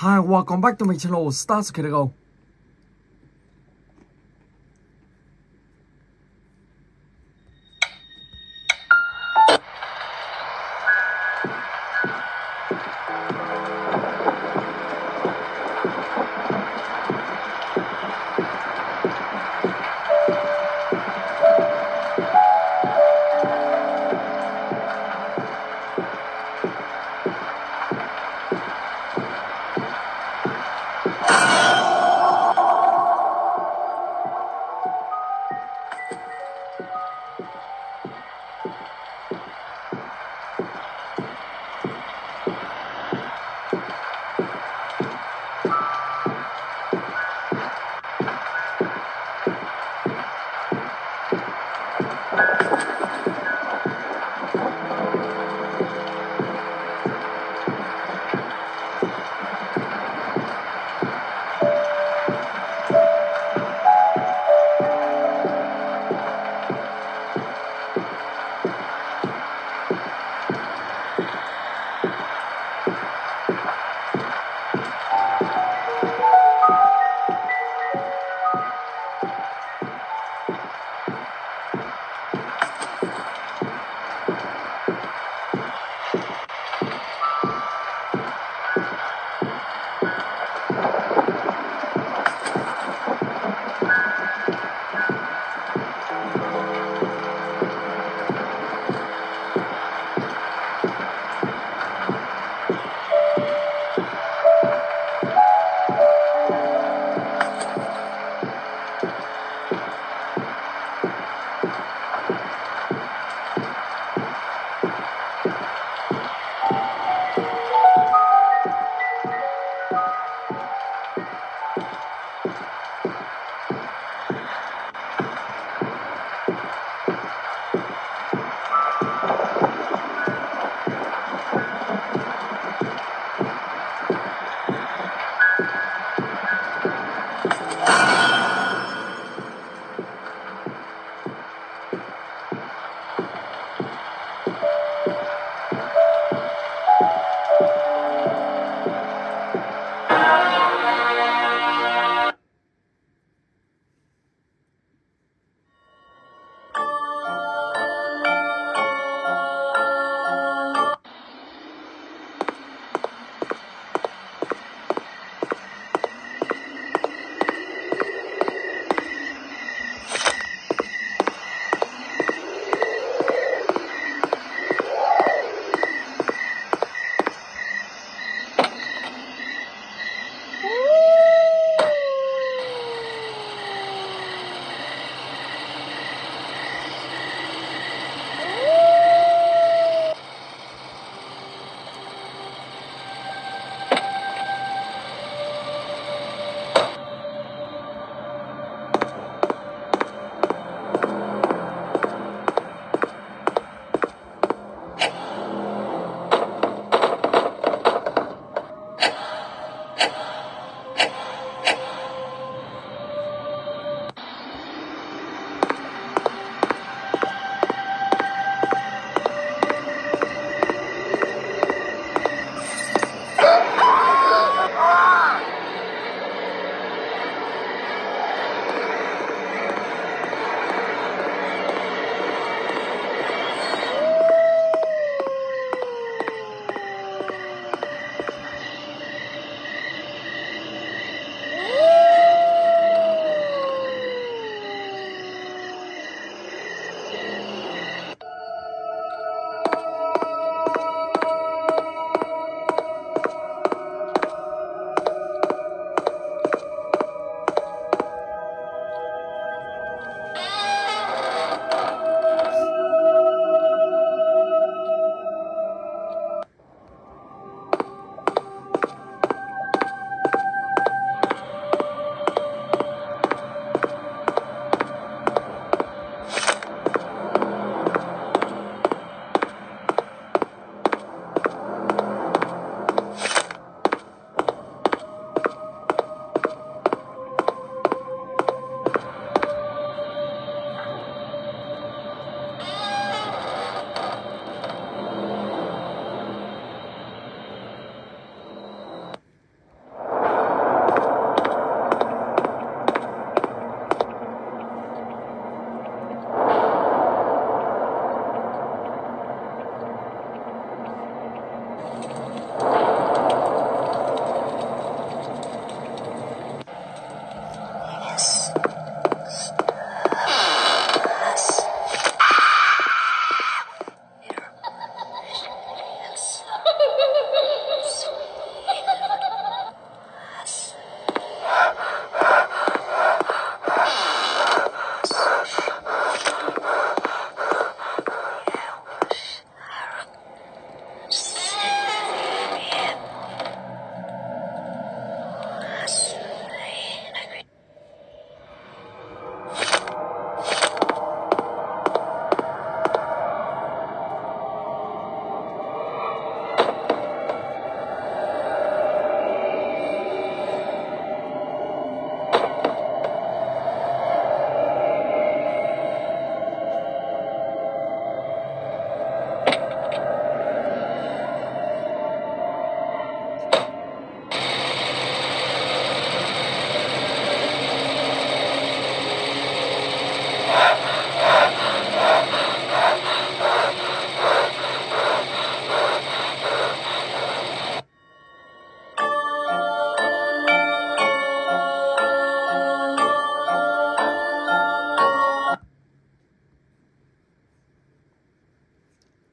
Hi, welcome back to my channel, Stars Go.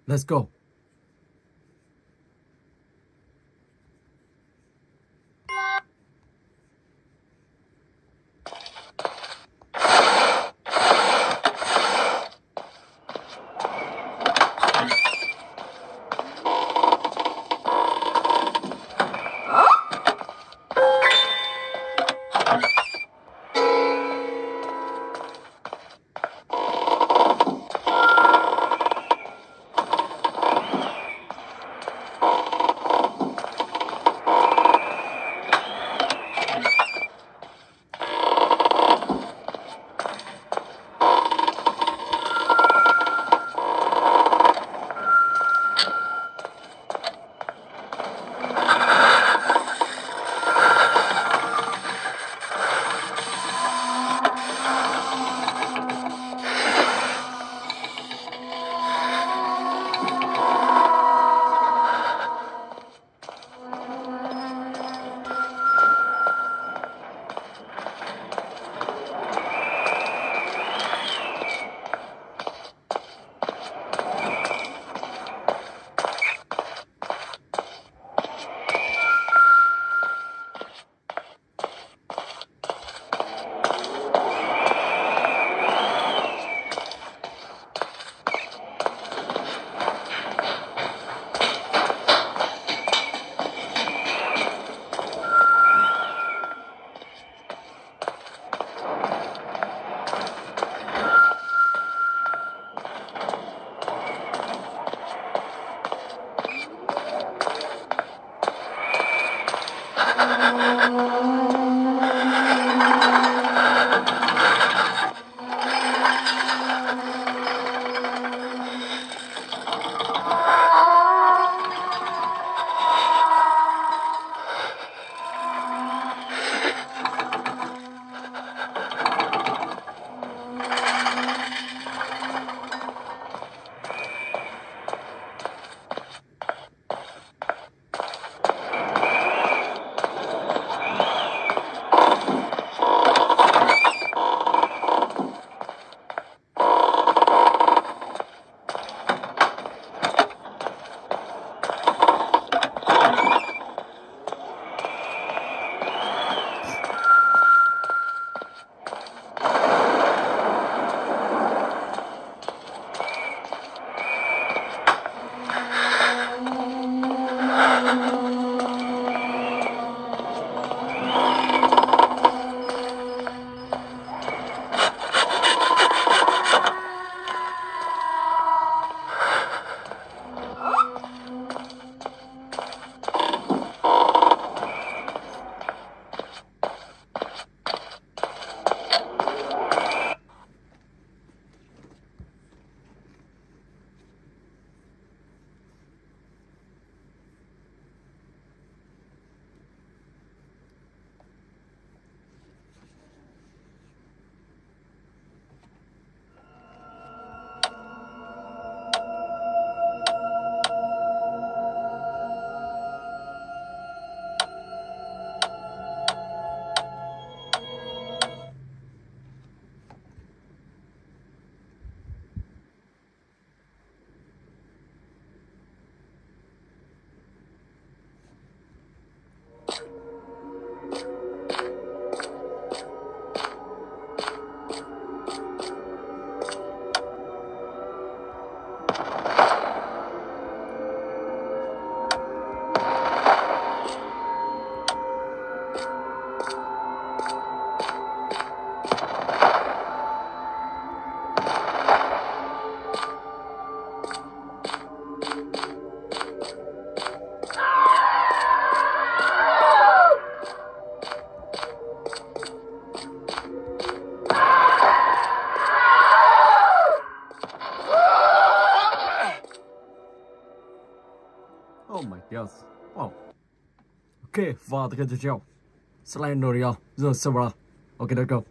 Let's go. Oh my god. Wow. Ok, vào tới cái tiếp theo. Slender đi Rồi server. Ok, let's go.